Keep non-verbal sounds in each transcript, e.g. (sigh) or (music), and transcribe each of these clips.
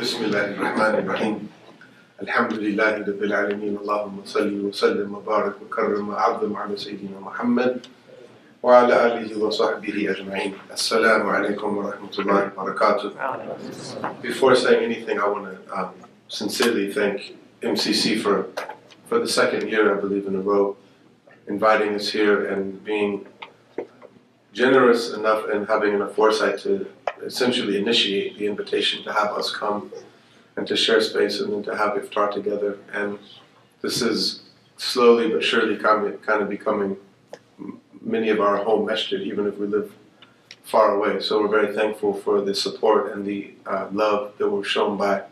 بسم الله الرحمن الرحيم الحمد لله رب العالمين اللهم صل وسلم وبارك وكرم وعظم على سيدنا محمد وعلى آله وصحبه أجمعين السلام عليكم ورحمة الله وبركاته Before saying anything I want to um, sincerely thank MCC for for the second year I believe in a row inviting us here and being generous enough and having enough foresight to essentially initiate the invitation to have us come and to share space and then to have iftar together. And this is slowly but surely kind of, becoming many of our home masjid, even if we live far away. So we're very thankful for the support and the uh, love that we're shown by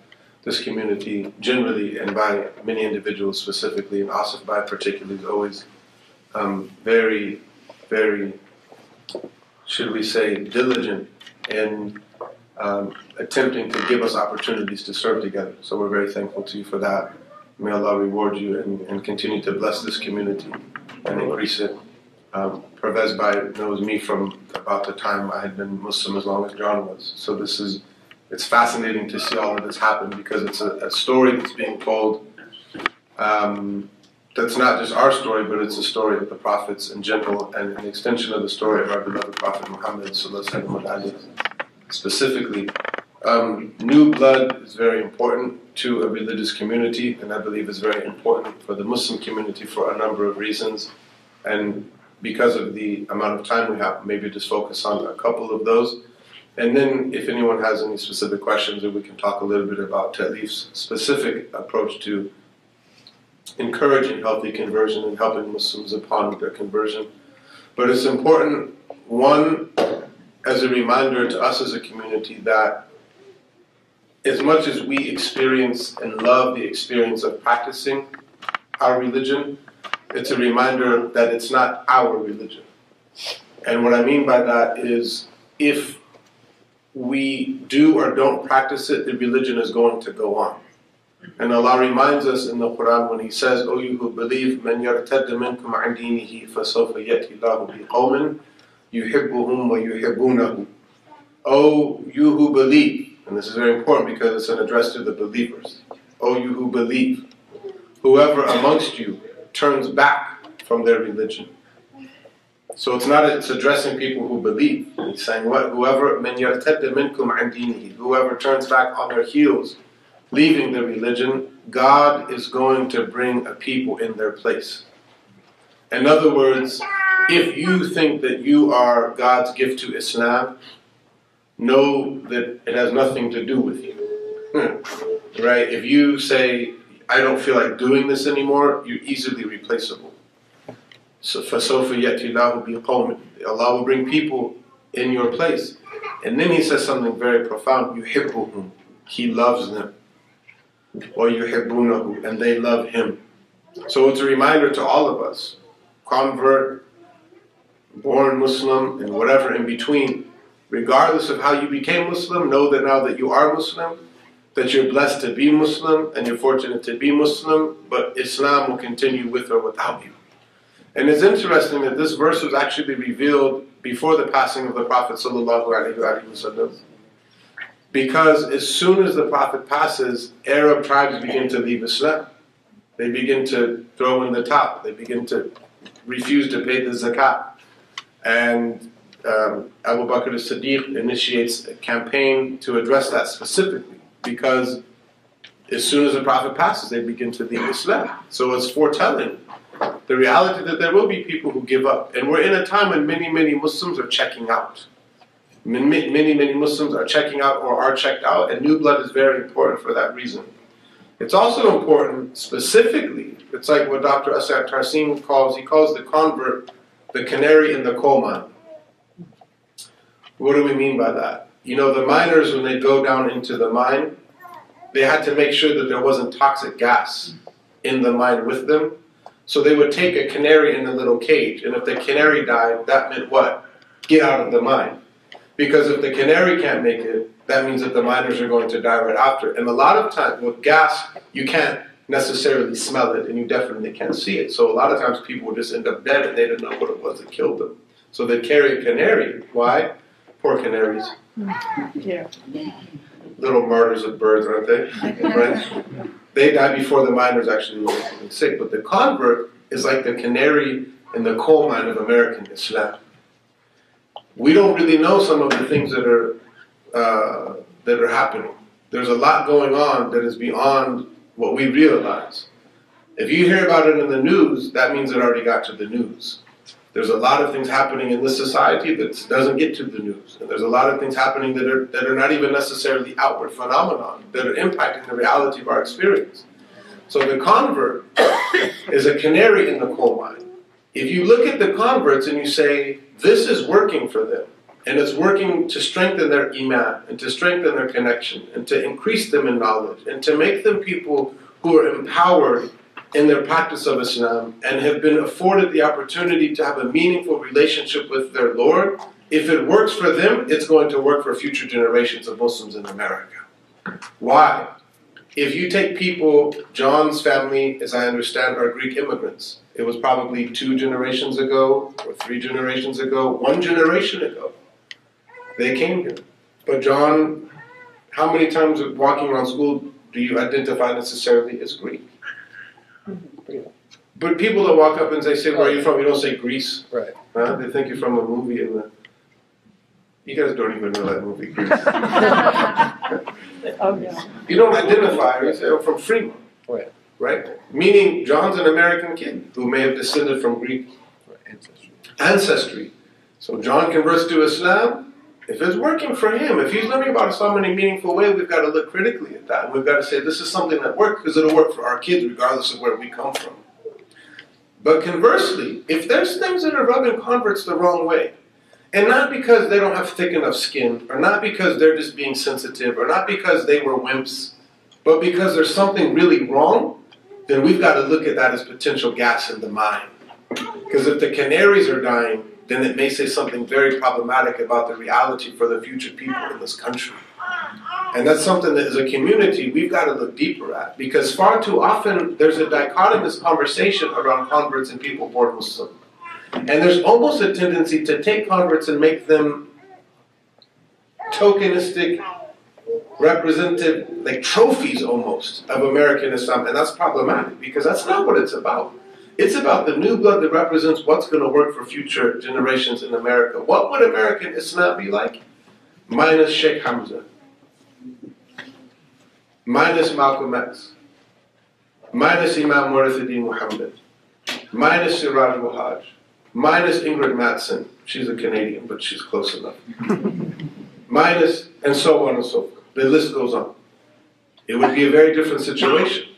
this community generally and by many individuals specifically, and Asif Bhai particularly is always um, very, very, should we say, diligent in um, attempting to give us opportunities to serve together. So we're very thankful to you for that. May Allah reward you and, and continue to bless this community and increase it. Um, Pervez Bhai knows me from about the time I had been Muslim as long as John was. So this is, it's fascinating to see all of this happen because it's a, a story that's being told um, that's not just our story, but it's the story of the prophets in general and an extension of the story of our beloved Prophet Muhammad specifically. Um, new blood is very important to a religious community, and I believe is very important for the Muslim community for a number of reasons. And because of the amount of time we have, maybe just focus on a couple of those. And then, if anyone has any specific questions, we can talk a little bit about Ta'leef's specific approach to encouraging healthy conversion and helping Muslims upon their conversion. But it's important, one, as a reminder to us as a community that as much as we experience and love the experience of practicing our religion, it's a reminder that it's not our religion. And what I mean by that is if we do or don't practice it, the religion is going to go on. And Allah reminds us in the Quran when He says, O you who believe, مَنْ يَرْتَدَّ مِنْكُمْ عَنْ دِينِهِ فَسَوْفَ يَأْتِي اللَّهُ بِقَوْمٍ يُحِبُّهُمْ وَيُحِبُّونَهُ O you who believe, and this is very important because it's an address to the believers. O you who believe, whoever amongst you turns back from their religion. So it's not it's addressing people who believe. He's saying what whoever من يرتد منكم عن دينه, whoever turns back on their heels leaving the religion, God is going to bring a people in their place. In other words, if you think that you are God's gift to Islam, know that it has nothing to do with you. Hmm. right? If you say, I don't feel like doing this anymore, you're easily replaceable. So فَسَوْفَ يَأْتِي اللَّهُ بِقَوْمٍ Allah will bring people in your place. And then he says something very profound, يُحِبُّهُمْ He loves them. وَيُحِبُّونَهُ And they love him. So it's a reminder to all of us, convert, born Muslim, and whatever in between, regardless of how you became Muslim, know that now that you are Muslim, that you're blessed to be Muslim and you're fortunate to be Muslim, but Islam will continue with or without you. And it's interesting that this verse was actually revealed before the passing of the Prophet sallallahu alaihi wasallam. Because as soon as the Prophet passes, Arab tribes begin to leave Islam. They begin to throw in the top. They begin to refuse to pay the zakat. And um, Abu Bakr as-Siddiq initiates a campaign to address that specifically because as soon as the Prophet passes, they begin to leave Islam. So it's foretelling the reality that there will be people who give up. And we're in a time when many, many Muslims are checking out. Many, many Muslims are checking out or are checked out, and new blood is very important for that reason. It's also important specifically, it's like what Dr. Asad Tarsin calls, he calls the convert the canary in the coal mine. What do we mean by that? You know, the miners, when they go down into the mine, they had to make sure that there wasn't toxic gas in the mine with them. So they would take a canary in a little cage, and if the canary died, that meant what? Get out of the mine. Because if the canary can't make it, that means that the miners are going to die right after. And a lot of times with gas, you can't necessarily smell it and you definitely can't see it. So a lot of times people will just end up dead and they didn't know what it was that killed them. So they carry a canary. Why? Poor canaries. Yeah. little martyrs of birds, aren't they? (laughs) right? They die before the miners actually get sick. But the convert is like the canary in the coal mine of American Islam. We don't really know some of the things that are uh, that are happening. There's a lot going on that is beyond what we realize. If you hear about it in the news, that means it already got to the news. There's a lot of things happening in this society that doesn't get to the news. And there's a lot of things happening that are, that are not even necessarily outward phenomenon, that are impacting the reality of our experience. So the convert (coughs) is a canary in the coal mine. If you look at the converts and you say, this is working for them, and it's working to strengthen their iman, and to strengthen their connection, and to increase them in knowledge, and to make them people who are empowered in their practice of Islam and have been afforded the opportunity to have a meaningful relationship with their Lord, if it works for them, it's going to work for future generations of Muslims in America. Why? If you take people, John's family, as I understand, are Greek immigrants. It was probably two generations ago or three generations ago, one generation ago, they came here. But John, how many times walking around school do you identify necessarily as Greek? But people that walk up and they say, "Where are you from?" You don't say Greece. Right. Huh? They think you're from a movie in the. You guys don't even know that movie, Grease. (laughs) Oh, yeah. you don't identify. You say, "I'm from Fremont." Right. Right. Meaning, John's an American kid who may have descended from Greek Ancestry. ancestry. So John converts to Islam. If it's working for him, if he's learning about Islam in a meaningful way, we've got to look critically at that. We've got to say this is something that works because it'll work for our kids regardless of where we come from. But conversely, if there's things that are rubbing converts the wrong way, and not because they don't have thick enough skin, or not because they're just being sensitive, or not because they were wimps, but because there's something really wrong, then we've got to look at that as potential gas in the mine. Because if the canaries are dying, then it may say something very problematic about the reality for the future people in this country. And that's something that as a community we've got to look deeper at. Because far too often there's a dichotomous conversation around converts and people born Muslim. And there's almost a tendency to take converts and make them tokenistic, representative, like trophies almost of American Islam. And that's problematic because that's not what it's about. It's about the new blood that represents what's going to work for future generations in America. What would American Islam be like? Minus Sheikh Hamza, minus Malcolm X, minus Imam Warithuddin Muhammad, minus Siraj Wahaj, minus Ingrid Mattson. She's a Canadian, but she's close enough. (laughs) minus, and so on and so forth. The list goes on. It would be a very different situation.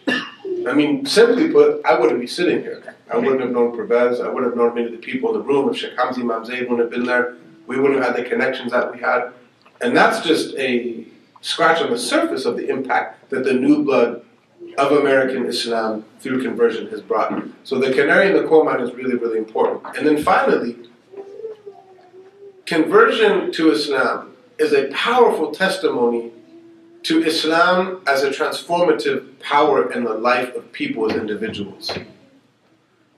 I mean, simply put, I wouldn't be sitting here. I wouldn't have known Pervez. I wouldn't have known many of the people in the room. If Sheikh Hamza wouldn't have been there, we wouldn't have had the connections that we had. And that's just a scratch on the surface of the impact that the new blood of American Islam through conversion has brought. So the canary in the coal mine is really, really important. And then finally, conversion to Islam is a powerful testimony to Islam as a transformative power in the life of people as individuals.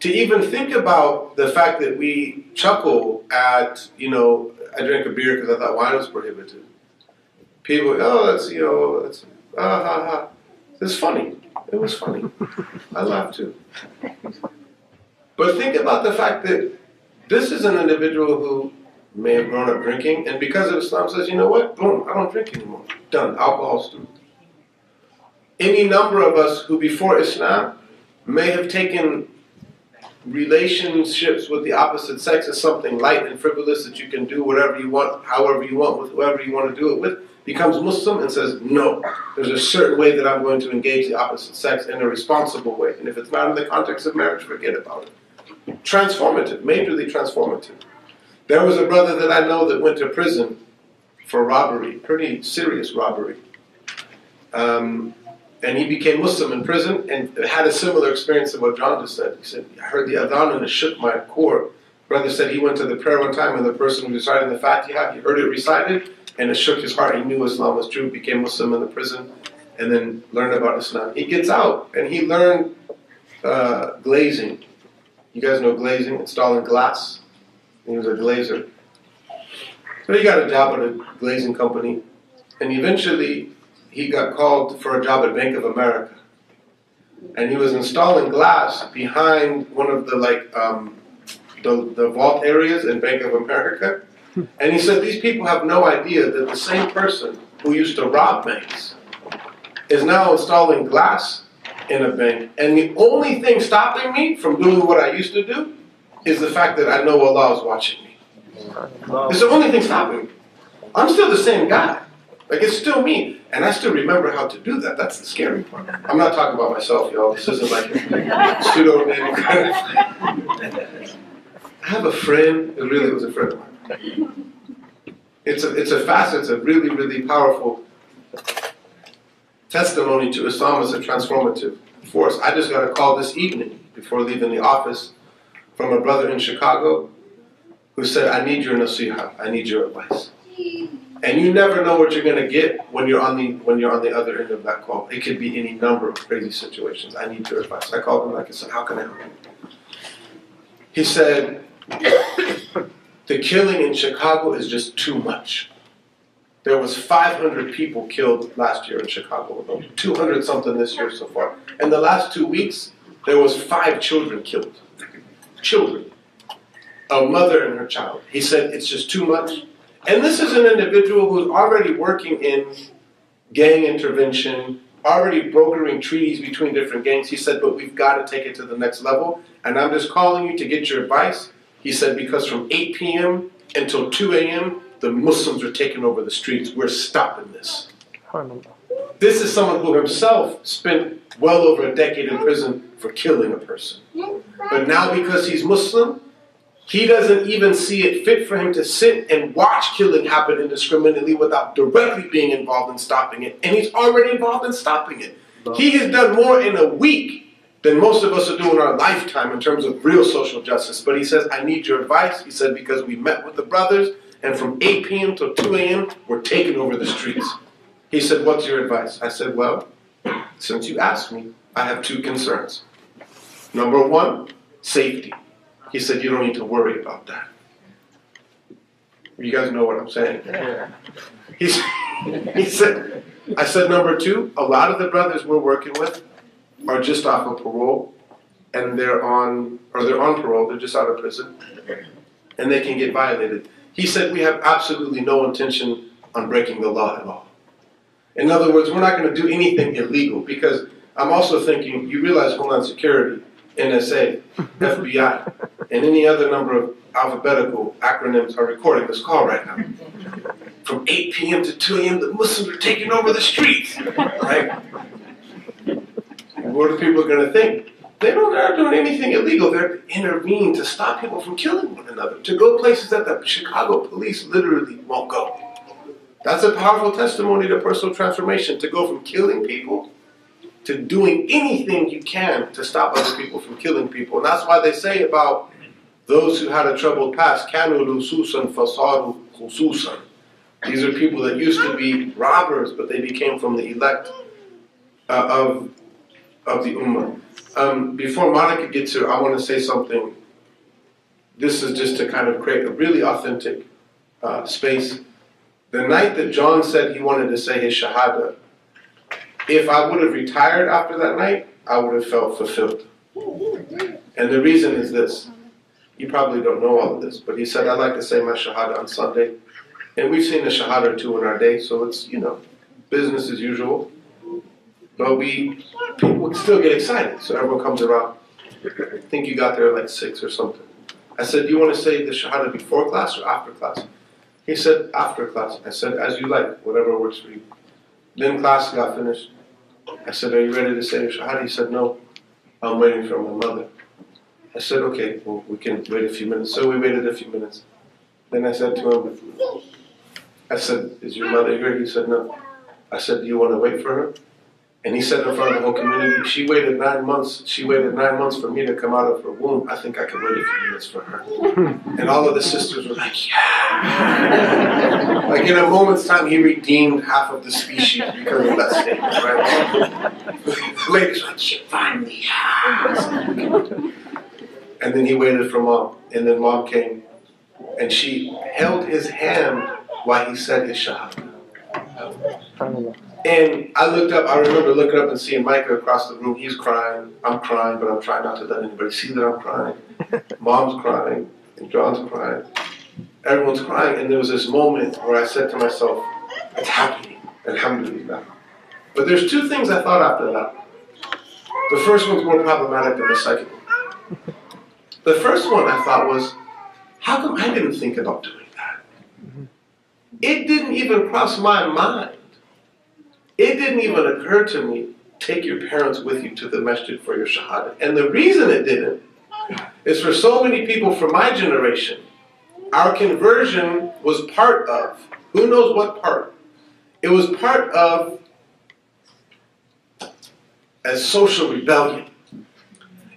To even think about the fact that we chuckle at, you know, I drank a beer because I thought wine was prohibited. People, oh, that's, you know, that's, ah, ha, ha. It's funny. It was funny. I laughed too. (laughs) But think about the fact that this is an individual who may have grown up drinking, and because of Islam says, you know what, boom, I don't drink anymore. Done. Alcohol's through. Any number of us who before Islam may have taken relationships with the opposite sex as something light and frivolous that you can do whatever you want, however you want, with whoever you want to do it with, becomes Muslim and says, no, there's a certain way that I'm going to engage the opposite sex in a responsible way. And if it's not in the context of marriage, forget about it. Transformative, majorly transformative. There was a brother that I know that went to prison for robbery, pretty serious robbery. Um, and he became Muslim in prison and had a similar experience to what John just said. He said, I heard the adhan and it shook my core. Brother said he went to the prayer one time and the person was reciting the Fatiha, he heard it recited and it shook his heart. He knew Islam was true, became Muslim in the prison, and then learned about Islam. He gets out and he learned uh, glazing. You guys know glazing, installing glass. He was a glazer. So he got a job at a glazing company, and eventually he got called for a job at Bank of America, and he was installing glass behind one of the like um, the, the vault areas in Bank of America. (laughs) And he said these people have no idea that the same person who used to rob banks is now installing glass in a bank. And the only thing stopping me from doing what I used to do is the fact that I know Allah is watching me. It's the only thing stopping me. I'm still the same guy. Like it's still me. And I still remember how to do that. That's the scary part. I'm not talking about myself, y'all. This isn't like a pseudo name I have a friend, it really was a friend of mine. It's a, it's a facet, it's a really, really powerful testimony to Islam as a transformative force. I just got a call this evening before leaving the office from a brother in Chicago who said, I need your nasiha, I need your advice. And you never know what you're gonna get when you're on the when you're on the other end of that call. It could be any number of crazy situations. I need your advice. I called him like I said, How can I help you? He said, The killing in Chicago is just too much. There was 500 people killed last year in Chicago, 200 something this year so far. In the last two weeks, there was five children killed. Children. A mother and her child. He said it's just too much. And this is an individual who's already working in gang intervention, already brokering treaties between different gangs. He said, but we've got to take it to the next level. And I'm just calling you to get your advice. He said, because from 8 p.m. until 2 a.m., the Muslims are taking over the streets. We're stopping this. This is someone who himself spent well over a decade in prison for killing a person. But now, because he's Muslim, he doesn't even see it fit for him to sit and watch killing happen indiscriminately without directly being involved in stopping it. And he's already involved in stopping it. He has done more in a week than most of us are doing in our lifetime in terms of real social justice. But he says, I need your advice. He said, because we met with the brothers and from 8 p.m. till 2 a.m., we're taking over the streets. He said, What's your advice? I said, Well, since you asked me, I have two concerns. Number one, safety. He said, You don't need to worry about that. You guys know what I'm saying? Yeah. He, he said, I said, Number two, a lot of the brothers we're working with are just off of parole and they're on, or they're on parole, they're just out of prison, and they can get violated. He said we have absolutely no intention on breaking the law at all. In other words, we're not going to do anything illegal because I'm also thinking, you realize Homeland Security, NSA, FBI, and any other number of alphabetical acronyms are recording this call right now. From 8 p.m. to 2 a.m., the Muslims are taking over the streets, right? what are people going to think? They don't, they're not doing anything illegal. They're intervening to stop people from killing one another, to go places that the Chicago police literally won't go. That's a powerful testimony to personal transformation, to go from killing people to doing anything you can to stop other people from killing people. And that's why they say about those who had a troubled past, lususan fasaru khususan. These are people that used to be robbers, but they became from the elect uh, of, of the Ummah. Um, before Monica gets here, I want to say something. This is just to kind of create a really authentic uh, space. The night that John said he wanted to say his Shahada, if I would have retired after that night, I would have felt fulfilled. And the reason is this. You probably don't know all of this, but he said, I'd like to say my Shahada on Sunday. And we've seen a Shahada or two in our day, so it's, you know, business as usual. But we people still get excited, so everyone comes around. I think you got there like six or something. I said, Do you want to say the Shahada before class or after class? He said, After class. I said, As you like, whatever works for you. Then class got finished. I said, Are you ready to say Shahada? He said, No, I'm waiting for my mother. I said, Okay, well, we can wait a few minutes. So we waited a few minutes. Then I said to him, I said, Is your mother here? He said, No. I said, Do you want to wait for her? And he said in front of the whole community, she waited nine months. She waited nine months for me to come out of her womb. I think I can wait a few minutes for her. Hmm. And all of the sisters were like, yeah. like in a moment's time, he redeemed half of the species because of that statement, right? the ladies were like, she finally, yes. And then he waited for mom. And then mom came. And she held his hand while he said his shahada. And I looked up, I remember looking up and seeing Micah across the room. He's crying. I'm crying, but I'm trying not to let anybody see that I'm crying. (laughs) Mom's crying, and John's crying. Everyone's crying. And there was this moment where I said to myself, it's happening. Alhamdulillah. But there's two things I thought after that. The first one's more problematic than the second one. The first one I thought was, how come I didn't think about doing that? Mm-hmm. It didn't even cross my mind it didn't even occur to me, take your parents with you to the masjid for your shahada. And the reason it didn't is for so many people from my generation, our conversion was part of, who knows what part? It was part of a social rebellion.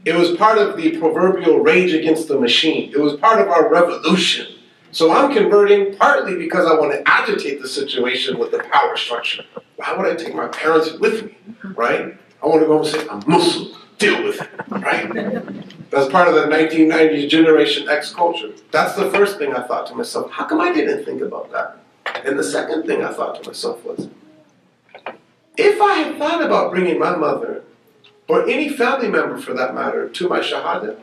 It was part of the proverbial rage against the machine. It was part of our revolution. So I'm converting partly because I want to agitate the situation with the power structure. Why would I take my parents with me, right? I want to go and say, I'm Muslim, deal with it, right? That's part of the 1990s Generation X culture. That's the first thing I thought to myself, how come I didn't think about that? And the second thing I thought to myself was, if I had thought about bringing my mother, or any family member for that matter, to my Shahada,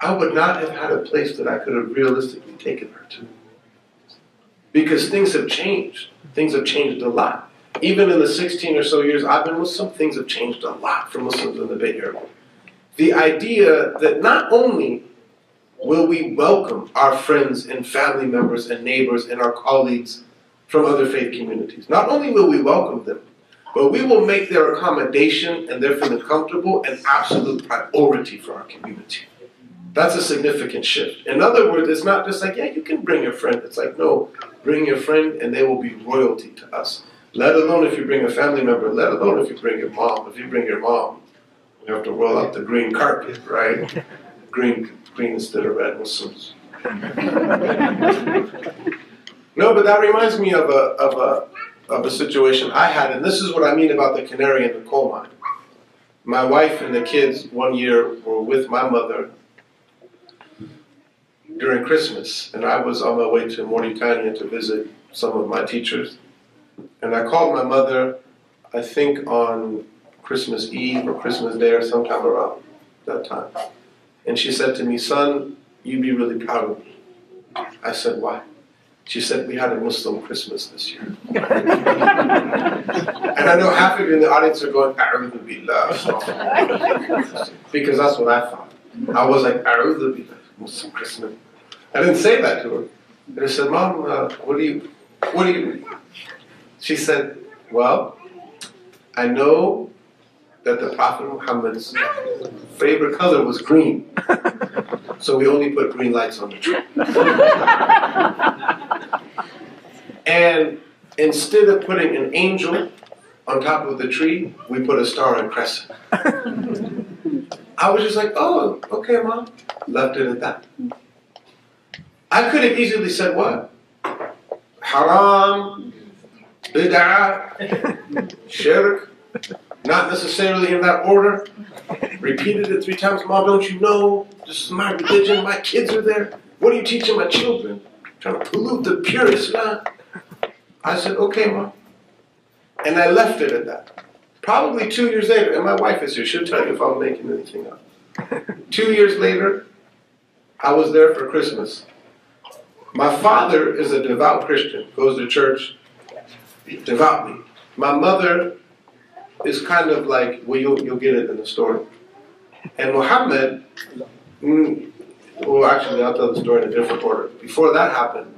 I would not have had a place that I could have realistically taken her to. Because things have changed. Things have changed a lot. Even in the 16 or so years I've been Muslim, things have changed a lot for Muslims in the Bay Area. The idea that not only will we welcome our friends and family members and neighbors and our colleagues from other faith communities, not only will we welcome them, but we will make their accommodation and their feeling comfortable an absolute priority for our community. That's a significant shift. In other words, it's not just like, yeah, you can bring your friend. It's like, no, bring your friend and they will be royalty to us. Let alone if you bring a family member, let alone if you bring your mom. If you bring your mom, you have to roll out the green carpet, right? (laughs) green, green instead of red Muslims. no, but that reminds me of a, of a, of a situation I had, and this is what I mean about the canary in the coal mine. My wife and the kids one year were with my mother during Christmas, and I was on my way to Mauritania to visit some of my teachers. And I called my mother, I think on Christmas Eve or Christmas Day or sometime around that time. And she said to me, Son, you'd be really proud of me. I said, Why? She said, We had a Muslim Christmas this year. (laughs) and I know half of you in the audience are going, A'udhu Billah. (laughs) because that's what I thought. I was like, A'udhu Billah, Muslim Christmas. I didn't say that to her. I said, Mom, uh, what do you, what do you, she said, well, I know that the Prophet Muhammad's favorite color was green. (laughs) So we only put green lights on the tree. (laughs) and instead of putting an angel on top of the tree, we put a star and crescent. (laughs) I was just like, oh, okay, mom. Left it at that. I could have easily said what? Haram, bid'ah, shirk, not necessarily in that order. Repeated it three times. Mom, don't you know? This is my religion. My kids are there. What are you teaching my children? Trying to pollute the pure Islam. I said, okay, mom. And I left it at that. Probably two years later, and my wife is here, she'll tell you if I'm making anything up. two years later, I was there for Christmas. My father is a devout Christian, goes to church devoutly. My mother is kind of like, well, you'll, you'll get it in the story. And Muhammad, mm, well, actually, I'll tell the story in a different order. Before that happened,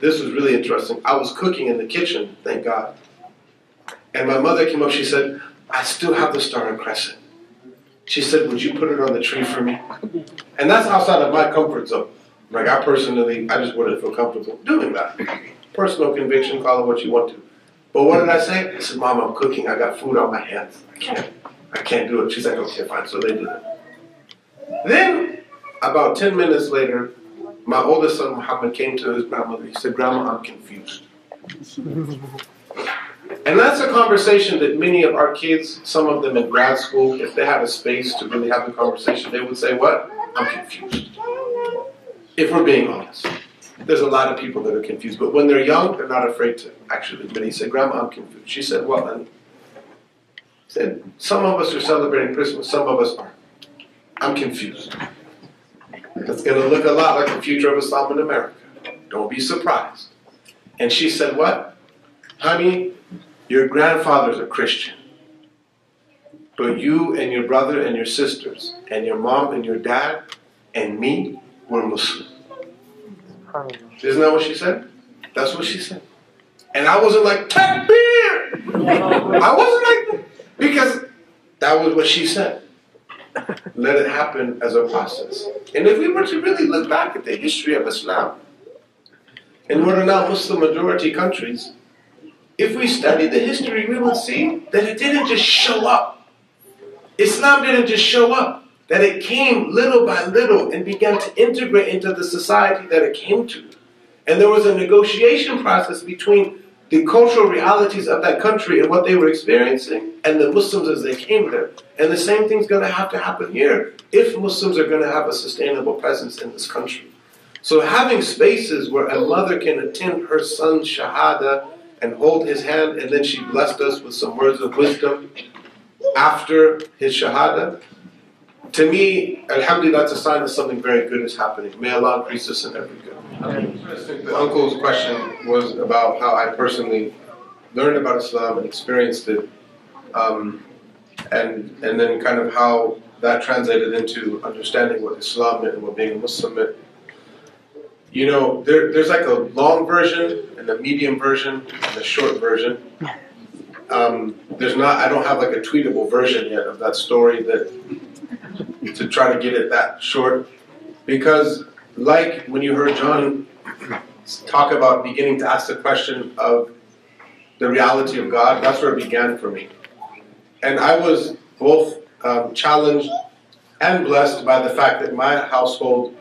this was really interesting. I was cooking in the kitchen, thank God. And my mother came up, she said, I still have the star and crescent. She said, Would you put it on the tree for me? And that's outside of my comfort zone. Like I personally, I just wouldn't feel comfortable doing that. Personal conviction, call it what you want to. But what did I say? I said, Mom, I'm cooking. I got food on my hands. I can't, I can't do it. She's like, okay, fine. So they did it. Then, about 10 minutes later, my oldest son, Muhammad, came to his grandmother. He said, Grandma, I'm confused. And that's a conversation that many of our kids, some of them in grad school, if they had a space to really have a conversation, they would say, What? I'm confused if we're being honest. there's a lot of people that are confused. But when they're young, they're not afraid to actually admit. He said, Grandma, I'm confused. She said, Well. He said, Some of us are celebrating Christmas, some of us aren't. I'm confused. It's going to look a lot like the future of Islam in America. Don't be surprised. And she said, What? Honey, your grandfather's a Christian. But you and your brother and your sisters and your mom and your dad and me were Muslim. Isn't that what she said? That's what she said. And I wasn't like, Takbir! (laughs) I wasn't like that. Because that was what she said. Let it happen as a process. And if we were to really look back at the history of Islam, in what are now Muslim majority countries, if we study the history, we will see that it didn't just show up. Islam didn't just show up, that it came little by little and began to integrate into the society that it came to. And there was a negotiation process between the cultural realities of that country and what they were experiencing and the Muslims as they came there. And the same thing's going to have to happen here if Muslims are going to have a sustainable presence in this country. So having spaces where a mother can attend her son's shahada and hold his hand and then she blessed us with some words of wisdom after his shahada, to me, alhamdulillah, it's a sign that something very good is happening. May Allah increase us in every good. The uncle's question was about how I personally learned about Islam and experienced it, um, and and then kind of how that translated into understanding what Islam meant and what being a Muslim meant. You know, there, there's like a long version and a medium version and a short version. (laughs) Um, there's not. I don't have like a tweetable version yet of that story that to try to get it that short, because like when you heard John talk about beginning to ask the question of the reality of God, that's where it began for me. And I was both um, challenged and blessed by the fact that my household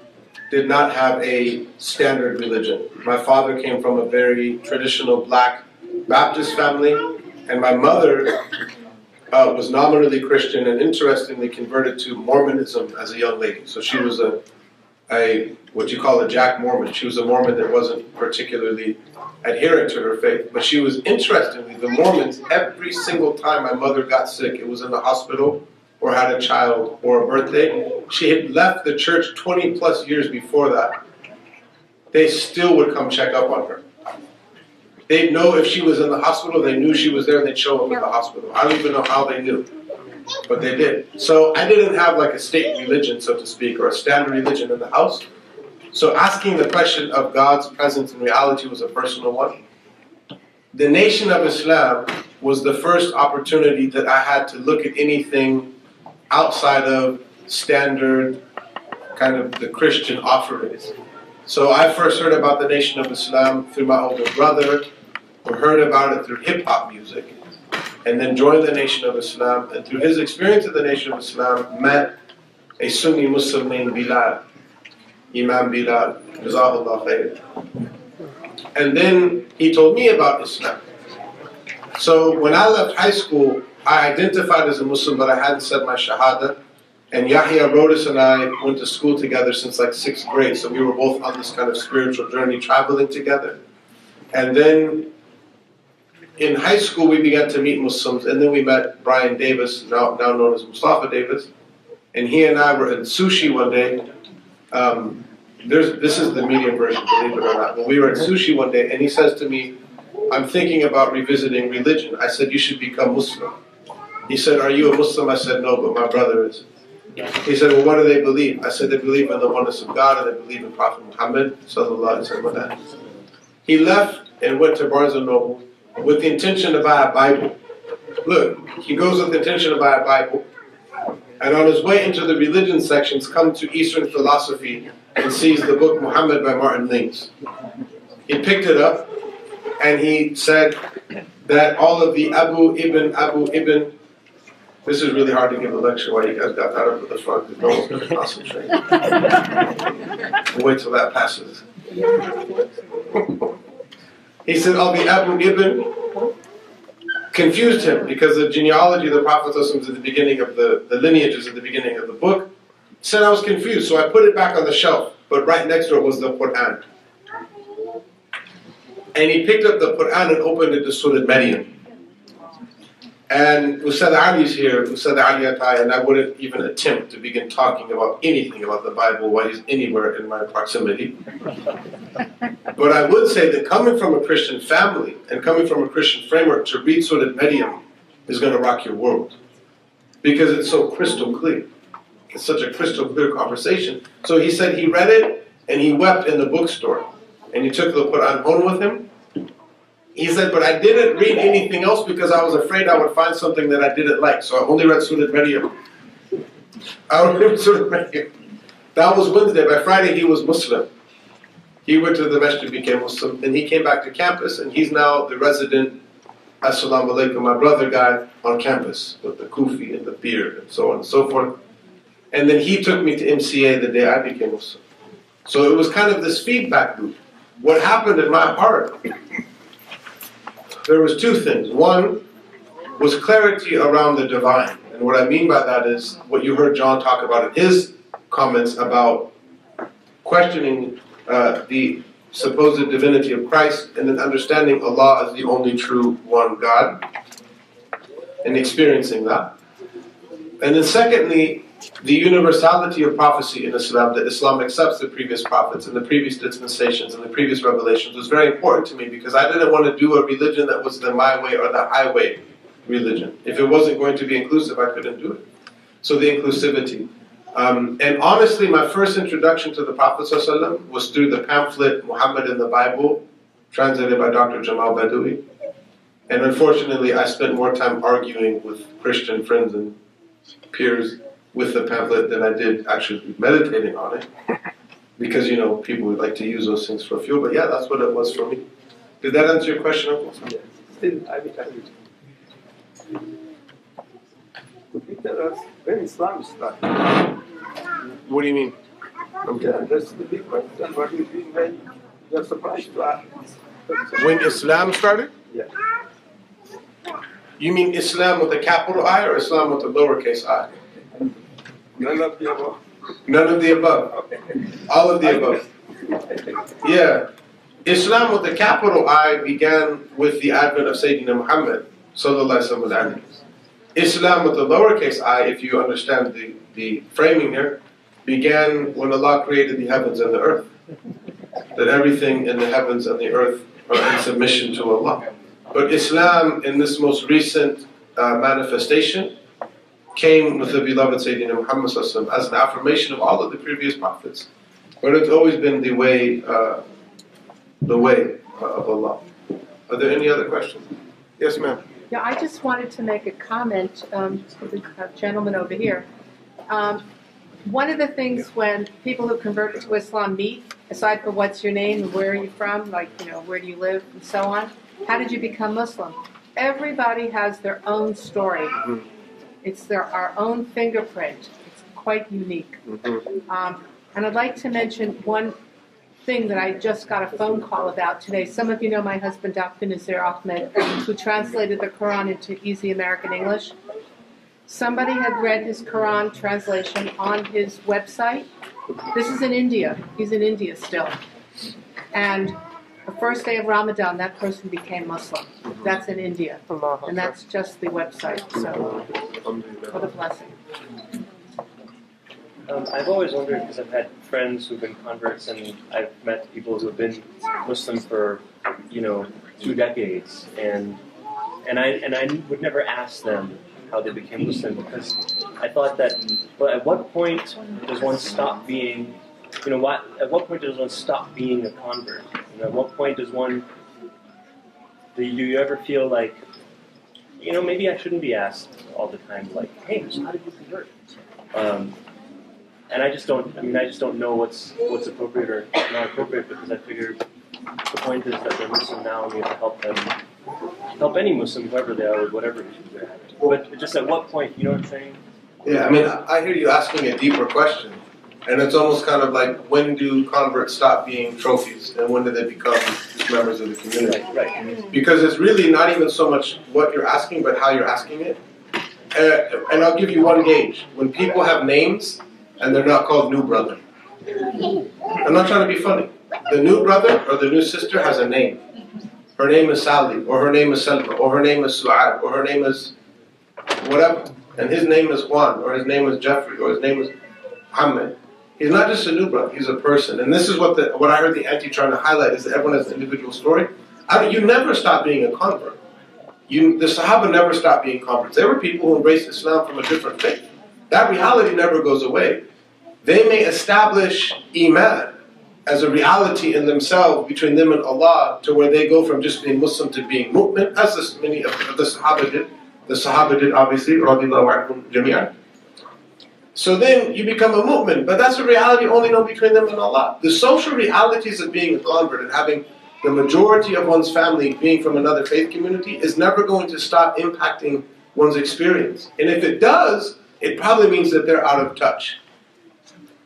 did not have a standard religion. My father came from a very traditional black Baptist family, and my mother uh, was nominally Christian and interestingly converted to Mormonism as a young lady. So she was a, a what you call a Jack Mormon. She was a Mormon that wasn't particularly adherent to her faith, but she was interestingly the Mormons. Every single time my mother got sick, it was in the hospital or had a child or a birthday. She had left the church 20 plus years before that. They still would come check up on her. They'd know if she was in the hospital, they knew she was there, and they'd show up at the hospital. I don't even know how they knew, but they did. So I didn't have like a state religion, so to speak, or a standard religion in the house. So asking the question of God's presence and reality was a personal one. The Nation of Islam was the first opportunity that I had to look at anything outside of standard kind of the Christian offerings. So I first heard about the Nation of Islam through my older brother, or heard about it through hip hop music, and then joined the Nation of Islam, and through his experience of the Nation of Islam, met a Sunni Muslim named Bilal, Imam Bilal, Jazahullah khair. And then he told me about Islam. So when I left high school, I identified as a Muslim, but I hadn't said my Shahada. And Yahya Rhodus and I went to school together since like sixth grade, so we were both on this kind of spiritual journey, traveling together. And then in high school, we began to meet Muslims, and then we met Brian Davis, now, now known as Mustafa Davis, and he and I were in sushi one day. Um, there's, this is the medium version, believe it or not. But we were at sushi one day, and he says to me, I'm thinking about revisiting religion. I said, You should become Muslim. He said, Are you a Muslim? I said, No, but my brother is. He said, Well, what do they believe? I said, They believe in the oneness of God and they believe in Prophet Muhammad. He left and went to Barnes and Noble with the intention to buy a Bible. Look, he goes with the intention to buy a Bible. And on his way into the religion sections, comes to Eastern philosophy and sees the book Muhammad by Martin Lings. He picked it up and he said that all of the Abu Ibn Abu Ibn this is really hard to give a lecture while you guys got that up at the front because no one's going to concentrate. (laughs) we'll wait till that passes. He said, Al the Abu Ibn confused him because the genealogy of the Prophet was at the beginning of the, the lineages at the beginning of the book. Said I was confused, so I put it back on the shelf, but right next to it was the Quran. and he picked up the Quran and opened it to Surah Maryam. And Ustad is here, Ustad Ali Ataie, and I wouldn't even attempt to begin talking about anything about the Bible while he's anywhere in my proximity. but I would say that coming from a Christian family and coming from a Christian framework to read Surah Maryam is going to rock your world. Because it's so crystal clear. It's such a crystal clear conversation. So he said he read it and he wept in the bookstore. And he took the Quran home with him he said, but I didn't read anything else because I was afraid I would find something that I didn't like. So I only read Surah Maryam. (laughs) I only read Surah Maryam. That was Wednesday. By Friday, he was Muslim. He went to the masjid, became Muslim, and he came back to campus, and he's now the resident, assalamu alaikum, my brother guy on campus with the kufi and the beard and so on and so forth. And then he took me to MCA the day I became Muslim. So it was kind of this feedback loop. What happened in my heart there was two things. One was clarity around the divine. And what I mean by that is what you heard John talk about in his comments about questioning uh, the supposed divinity of Christ and then understanding Allah as the only true one God and experiencing that. And then secondly, the universality of prophecy in Islam, that Islam accepts the previous prophets and the previous dispensations and the previous revelations, was very important to me because I didn't want to do a religion that was the my way or the highway religion. If it wasn't going to be inclusive, I couldn't do it. So the inclusivity. Um, and honestly, my first introduction to the Prophet was through the pamphlet Muhammad in the Bible, translated by Dr. Jamal Badawi. And unfortunately, I spent more time arguing with Christian friends and peers with the pamphlet than I did actually meditating on it. (laughs) Because, you know, people would like to use those things for fuel. But yeah, that's what it was for me. Did that answer your question, Uncle? Yes. Still, I will tell you. Could you tell us when Islam started? What do you mean? Yeah, that's the big question. What do you think when you're surprised to ask? When Islam started? Yeah. You mean Islam with a capital I or Islam with a lowercase i? None of the above. None of the above. All of the above. Yeah. Islam with the capital I began with the advent of Sayyidina Muhammad. Islam with the lowercase i, if you understand the, the framing here, began when Allah created the heavens and the earth. That everything in the heavens and the earth are in submission to Allah. But Islam, in this most recent uh, manifestation, came with the beloved Sayyidina Muhammad as an affirmation of all of the previous prophets. But it's always been the way, uh, the way of Allah. Are there any other questions? Yes, ma'am. Yeah, I just wanted to make a comment um, to the gentleman over here. Um, one of the things when people who convert to Islam meet, aside from what's your name and where are you from, like, you know, where do you live and so on, how did you become Muslim? Everybody has their own story. Mm-hmm. It's their, our own fingerprint. It's quite unique. Mm-hmm. Um, and I'd like to mention one thing that I just got a phone call about today. Some of you know my husband, Dr. Nazir Ahmed, who translated the Quran into easy American English. Somebody had read his Quran translation on his website. This is in India. He's in India still. And the first day of Ramadan, that person became Muslim. That's in India. And that's just the website. So, what a blessing. Um, I've always wondered because I've had friends who've been converts, and I've met people who have been Muslim for, you know, two decades, and and I and I would never ask them how they became Muslim because I thought that, well, at what point does one stop being, you know, what at what point does one stop being a convert? You know, at what point does one do you ever feel like, you know, maybe I shouldn't be asked all the time, like, hey, so how did you convert? Um, and I just don't. I mean, I just don't know what's what's appropriate or not appropriate because I figure the point is that they're Muslim now, and we have to help them, help any Muslim, whoever they are, with whatever issues they're having. But just at what point, you know what I'm saying? Yeah, I mean, I hear you asking a deeper question. And it's almost kind of like when do converts stop being trophies and when do they become members of the community? Right, right. Because it's really not even so much what you're asking, but how you're asking it. Uh, and I'll give you one gauge. When people have names and they're not called New Brother, I'm not trying to be funny. the new brother or the new sister has a name. Her name is Sally, or her name is Selma, or her name is Suad, or her name is whatever. And his name is Juan, or his name is Jeffrey, or his name is Muhammad. He's not just a brother, he's a person. And this is what the what I heard the anti trying to highlight is that everyone has an individual story. I mean, you never stop being a convert. You, the Sahaba never stopped being converts. There were people who embraced Islam from a different faith. That reality never goes away. They may establish Iman as a reality in themselves between them and Allah to where they go from just being Muslim to being mu'min, as many of the Sahaba did. The Sahaba did, obviously, radiallahu anhum jami'an. So then you become a mu'min, but that's a reality only known between them and Allah. The social realities of being a convert and having the majority of one's family being from another faith community is never going to stop impacting one's experience. And if it does, it probably means that they're out of touch.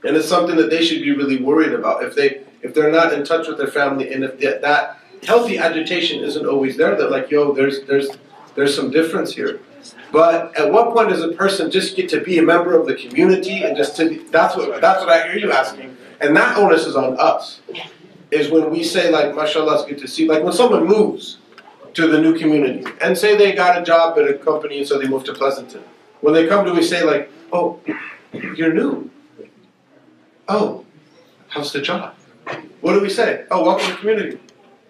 And it's something that they should be really worried about. If they if they're not in touch with their family and if that, that healthy agitation isn't always there, they're like, yo, there's there's there's some difference here. But at what point does a person just get to be a member of the community and just to be, that's what that's what I hear you asking. And that onus is on us. Is when we say like mashallah it's good to see like when someone moves to the new community and say they got a job at a company and so they moved to Pleasanton. When they come to we say like, Oh, you're new. Oh, how's the job? What do we say? Oh, welcome to the community.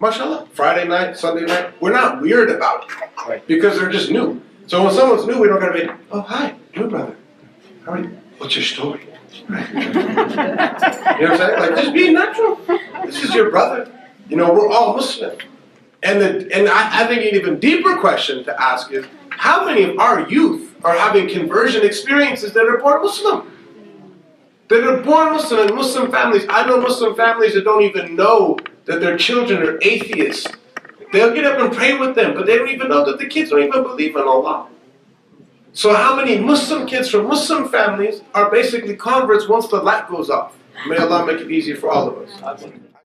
Mashallah. Friday night, Sunday night. We're not weird about it. Because they're just new. So when someone's new, we don't gotta be, oh hi, new brother. How are you? What's your story? (laughs) You know what I'm saying? Like just be natural. This is your brother. You know, we're all Muslim. And the and I, I think an even deeper question to ask is how many of our youth are having conversion experiences that are born Muslim? That are born Muslim in Muslim families. I know Muslim families that don't even know that their children are atheists. They'll get up and pray with them, but they don't even know that the kids don't even believe in Allah. So how many Muslim kids from Muslim families are basically converts once the light goes off? May Allah make it easier for all of us.